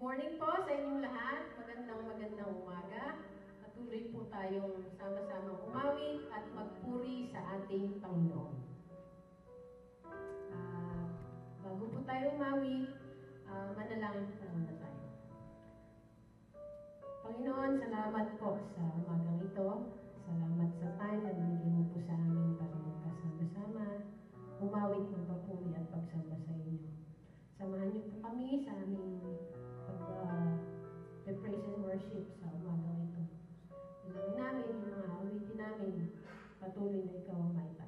Morning po sa inyong lahat. Magandang magandang umaga. Patuloy po tayong sama-samang umawit at magpuri sa ating Panginoon. Ah, bago po tayo umawit, ah, manalangin po muna tayo. Panginoon, salamat po sa umagang ito. Salamat sa time na binigyan mo po sa amin para magkasama-sama. Umawit ng papuri at pagsamba sa inyo. Samahan niyo po kami sa aming uh, praise and worship sa umagang ito. Ilangin namin yung mga awitin namin. Patuloy na ikaw ang maitaas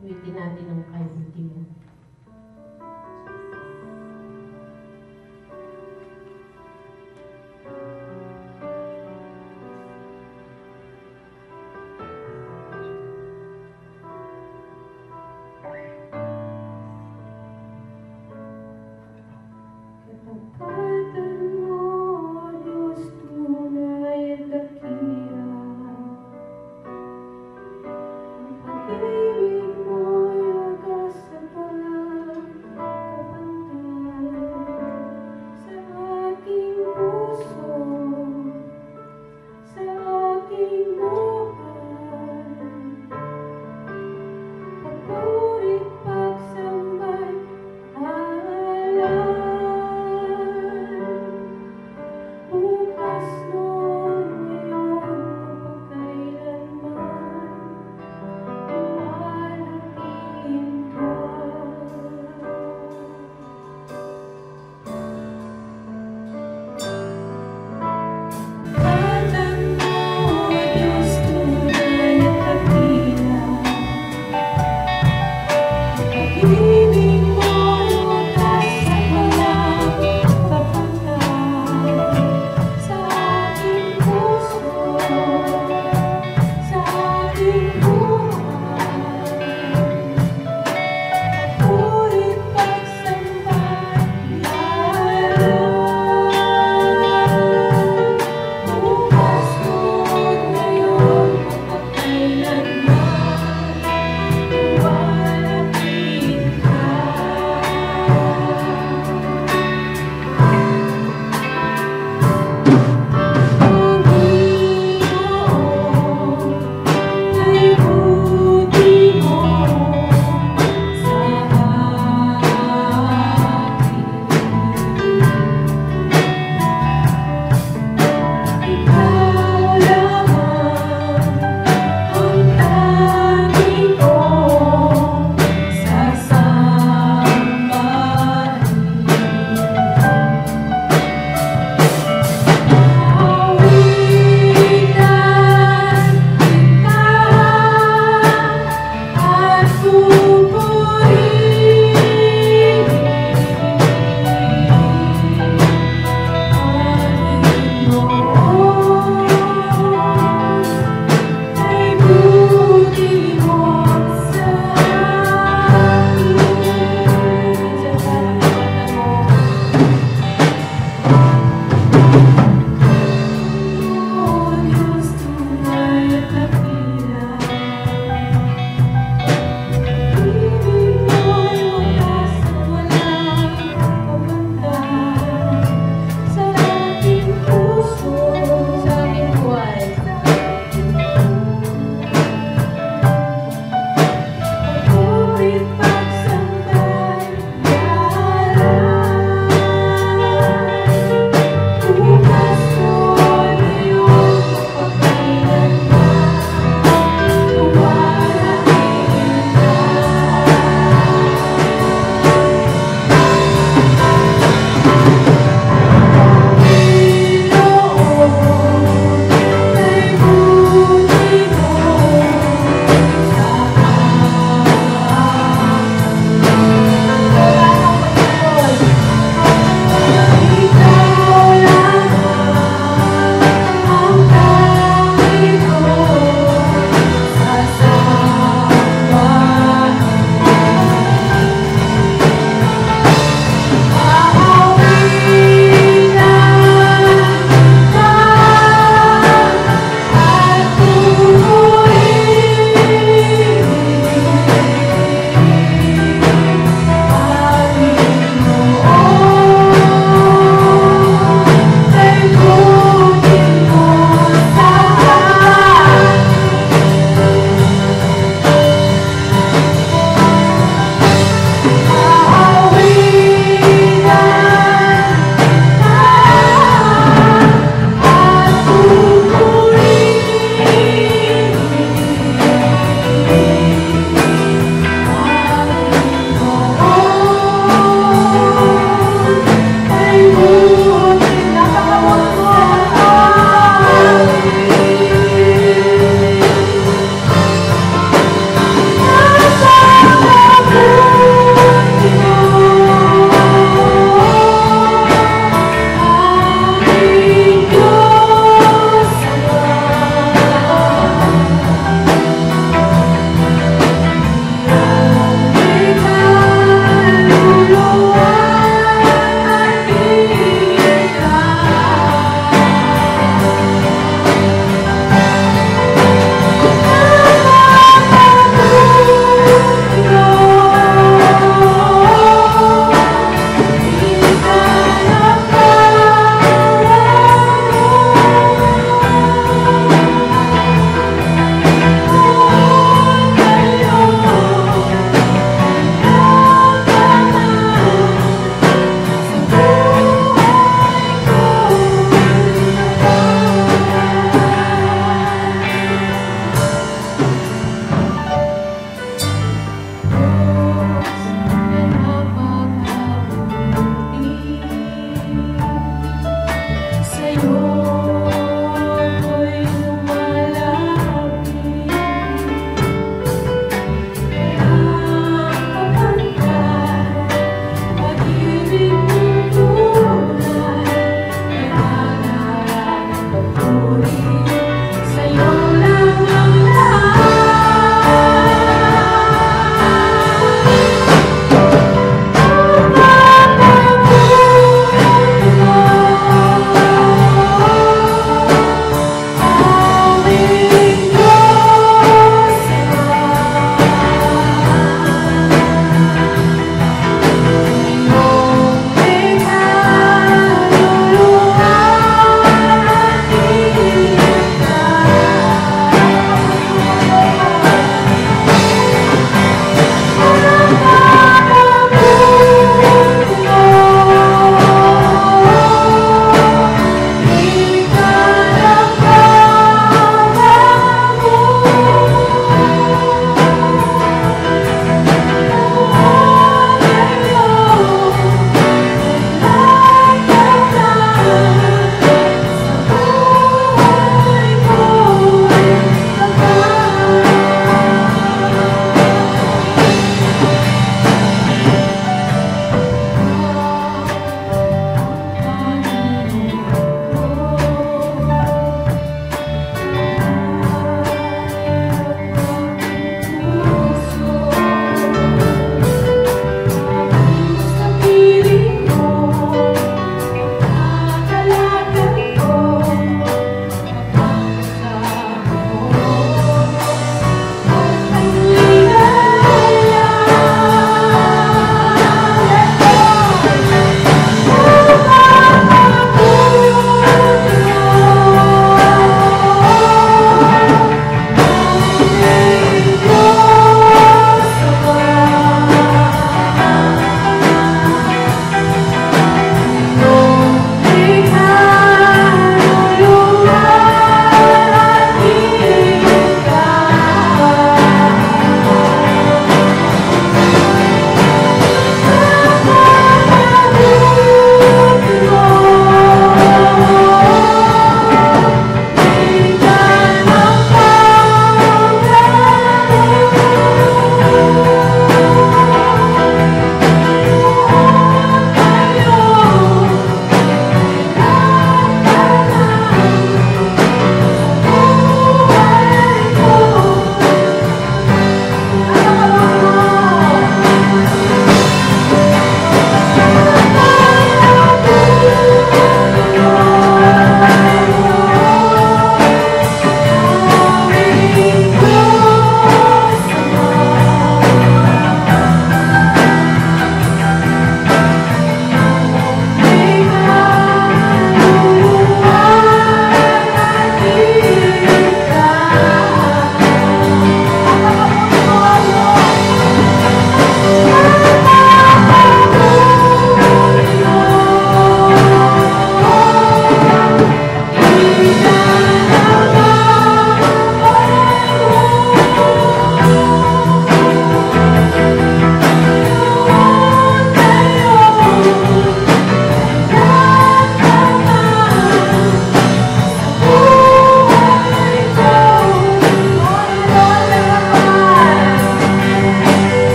Uwitin natin ang kaibuti mo.